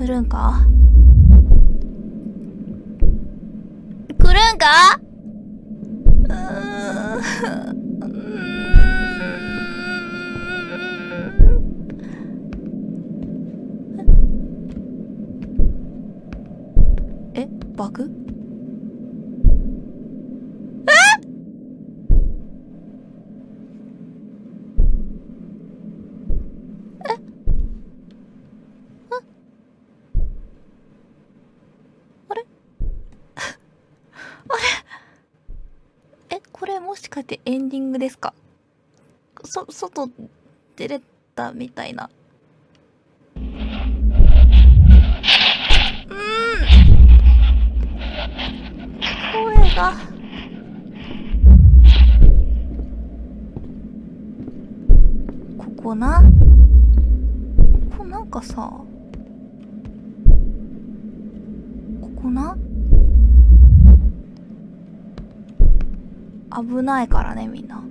来るんか？来るんか？えバグええああれあれえこれもしかしてエンディングですか？そ外出れたみたいな。うん。声が。ここな？ここなんかさ。ここな？危ないからねみんな。